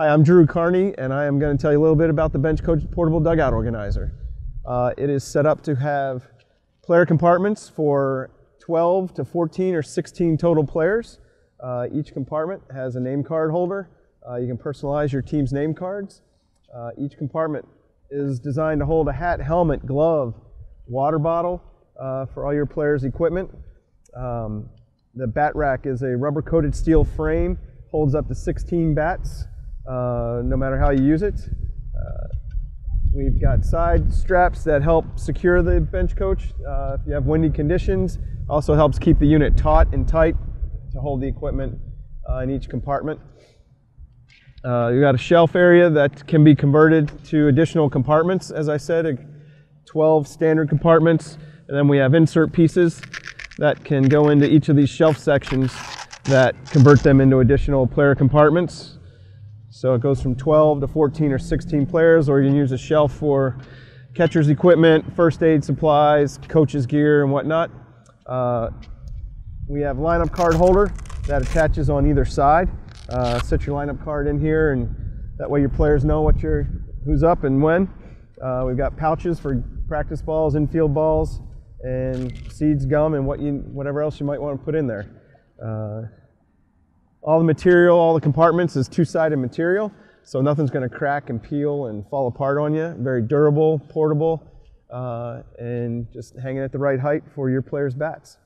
Hi, I'm Drew Carney, and I am going to tell you a little bit about the Bench Coach Portable Dugout Organizer. Uh, it is set up to have player compartments for 12 to 14 or 16 total players. Uh, each compartment has a name card holder. Uh, you can personalize your team's name cards. Uh, each compartment is designed to hold a hat, helmet, glove, water bottle uh, for all your players' equipment. Um, the bat rack is a rubber coated steel frame, holds up to 16 bats, no matter how you use it. Uh, we've got side straps that help secure the bench coach uh, if you have windy conditions. Also helps keep the unit taut and tight to hold the equipment uh, in each compartment. Uh, you got a shelf area that can be converted to additional compartments, as I said, uh, 12 standard compartments, and then we have insert pieces that can go into each of these shelf sections that convert them into additional player compartments. So it goes from 12 to 14 or 16 players, or you can use a shelf for catcher's equipment, first aid supplies, coach's gear, and whatnot. Uh, we have lineup card holder that attaches on either side. Uh, set your lineup card in here, and that way your players know what you're, who's up and when. Uh, we've got pouches for practice balls, infield balls, and seeds, gum, and what you, whatever else you might want to put in there. All the material, all the compartments is two-sided material, so nothing's going to crack and peel and fall apart on you. Very durable, portable, uh, and just hanging at the right height for your players' bats.